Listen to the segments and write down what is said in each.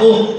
Oh!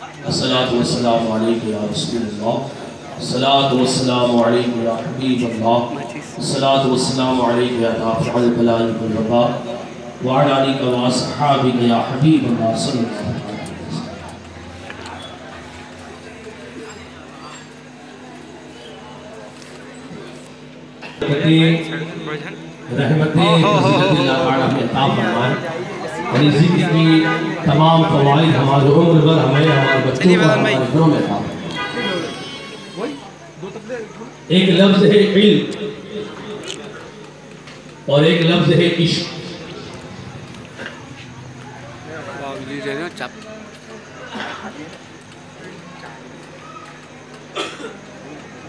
والسلام علیکم یا رسول اللہ والسلام علیکم یا حبیب اللہ والسلام علیکم یا دافع البلائی والربا وعلا علیکم و صحابک یا حبیب اللہ صلی اللہ علیہ وسلم حضرت اللہ تعالیٰ میں اور اسی کی تمام فوائد ہمارے عمر بھر ہمیں ہمارے بچوں کو ہمارے گھروں میں عطا ایک لفظ ہے علم اور ایک لفظ ہے عشق۔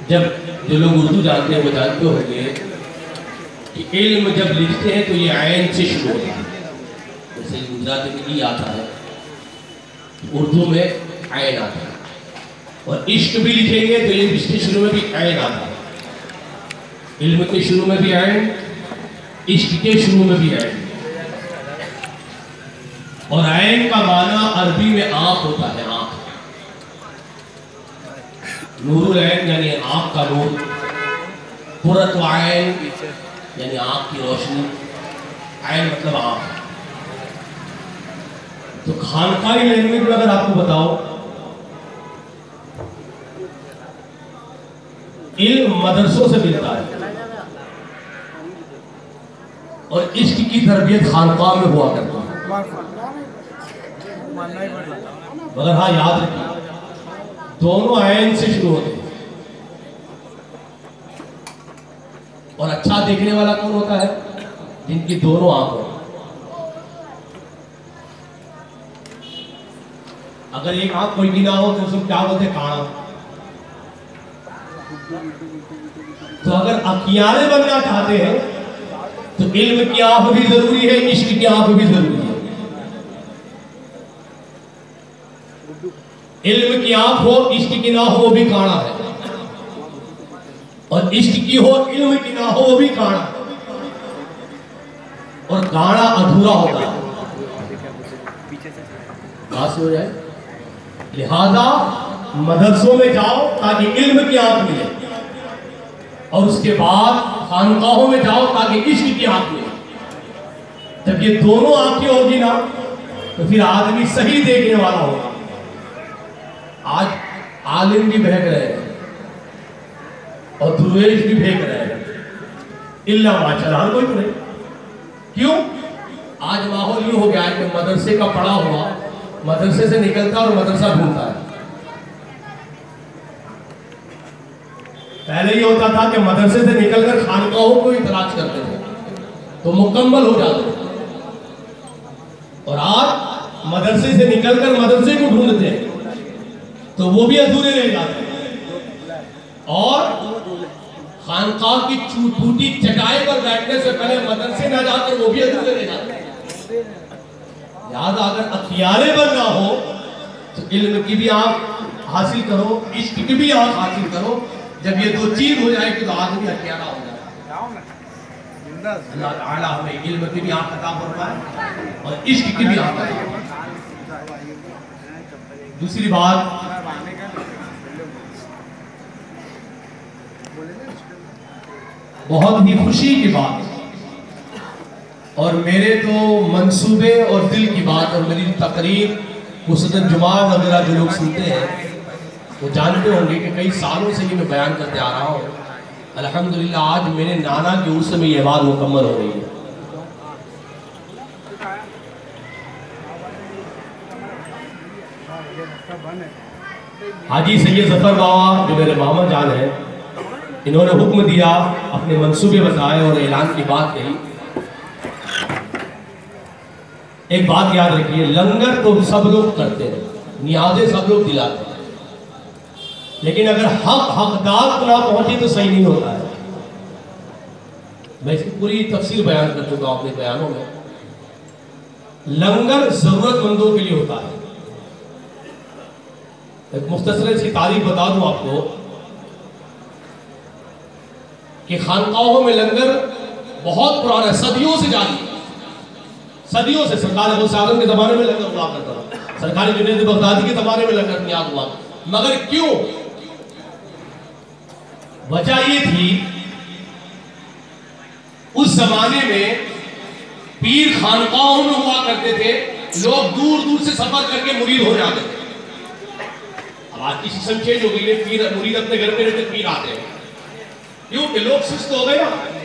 جب جو لوگ اردو جانتے ہیں وہ جانتے ہوں گے کہ علم جب لکھتے ہیں تو یہ عین سے شروع ہوتا ہے۔ جیسے گجرات میں ای آتا ہے، اردو میں عین آتا ہے۔ اور عشق بھی لکھیں گے تو یہ اس کے شروع میں بھی عین آتا ہے۔ علم کے شروع میں بھی عین، عشق کے شروع میں بھی عین۔ اور عین کا معنی عربی میں آنکھ ہوتا ہے آنکھ نور العین یعنی آنکھ کا نور قرت و عین یعنی آنکھ کی روشنی۔ عین مطلب آنکھ تو خانقاہی لینگویج میں اگر آپ کو بتاؤ، علم مدرسوں سے ملتا ہے اور عشق کی تربیت خانقاہ میں ہوا کرتا ہے۔ مگر ہاں یاد رکھیے، دونوں عین سے شروع ہوتے ہیں۔ اور اچھا دیکھنے والا کون ہوتا ہے؟ جن کی دونوں آنکھ ہو اگر ایک آنکھ کوئی بھی نہ ہو تو اس کو کیا بولتے کانا۔ تو اگر اکیانے بننا چاہتے ہیں، تو علم کی آنکھ بھی ضروری ہے، عشق کی آنکھ بھی ضروری ہے۔ علم کی آنکھ ہو، عشق کی نہ ہو، وہ بھی کانا ہے۔ اور عشق کی ہو، علم کی نہ ہو، وہ بھی کانا ہے۔ اور کانا ادھورا ہوتا ہے۔ بات ہو جائے لہذا مدرسوں میں جاؤ تاکہ علم کی آنکھ ملے۔ اور اس کے بعد خانقاہوں میں جاؤ تاکہ عشق کی آنکھ ملے۔ جب یہ دونوں آنکھیں ہوگی نا، تو پھر آدمی صحیح دیکھنے والا ہوگا۔ آج عالم بھی بہک رہے ہیں اور درویش بھی بھیگ رہے ہیں۔ اللہ ماشاءاللہ، ہر کوئی تو نہیں۔ کیوں؟ آج ماحول یہ ہو گیا ہے کہ مدرسے کا پڑا ہوا مدرسے سے نکلتا اور مدرسہ ڈھونڈتا ہے۔ پہلے یہ ہوتا تھا کہ مدرسے سے نکل کر خانقاہوں کو ہی تلاش کرتے تھے، تو مکمل ہو جاتے اور آج مدرسے سے نکل کر مدرسے کو ڈھونڈتے ہیں، تو وہ بھی ادھورے رہ جاتے ہیں۔ اور خانقاہ کی ٹوٹی چٹائی پر بیٹھنے سے پہلے مدرسے نہ جا کر وہ بھی ادھورے رہ جاتے ہیں۔ لہذا اگر اخیارے بننا ہو، تو علم کی بھی آنکھ حاصل کرو، عشق کی بھی آنکھ حاصل کرو۔ جب یہ دو چیز ہو جائے گی تو آدمی اخیارہ ہو جائے اللہ تعالیٰ ہمیں علم کی بھی آنکھ عطا فرمائے اور عشق کی بھی آنکھ عطا فرمائے۔ دوسری بات، بہت ہی خوشی کی بات۔ اور میرے تو منصوبے اور دل کی بات اور میری تقریر خصوصاً جمعہ وغیرہ جو لوگ سنتے ہیں، وہ جانتے ہوں گے کہ کئی سالوں سے یہ میں بیان کرتے آ رہا ہوں۔ الحمدللہ، آج میرے نانا کے عرصے میں یہ بات مکمل ہو رہی ہے۔ حاجی سید ظفر بابا جو میرے ماما جان ہیں، انہوں نے حکم دیا، اپنے منصوبے بتائے اور اعلان کی بات کہی۔ ایک بات یاد رکھیے، لنگر تو سب لوگ کرتے ہیں نیازیں سب لوگ دلاتے ہیں۔ لیکن اگر حق حقدار کو نہ پہنچے تو صحیح نہیں ہوتا ہے۔ میں اس کی پوری تفصیل بیان کر چکا ہوں اپنے بیانوں میں۔ لنگر ضرورت مندوں کے لیے ہوتا ہے۔ ایک مختصر اس کی تعریف بتا دوں آپ کو کہ خانقاہوں میں لنگر بہت پرانا ہے صدیوں سے جاری ہے۔ صدیوں سے سرکار ابو سالم کے زمانے میں لنگر ہوا کرتا تھا۔ سرکاری جنید بغدادی کے زمانے میں لنگر نیاد ہوا۔ مگر کیوں؟ وجہ یہ تھی، اس زمانے میں پیر خانقاہوں میں ہوا کرتے تھے، لوگ دور دور سے سفر کر کے مرید ہو جاتے تھے۔ اب آج کی سسٹم چینج ہو گئی ہے، پیر مرید اپنے گھر میں رہتے، پیر آتے ہیں۔ کیوں؟ کہ لوگ سست ہو گئے۔ نا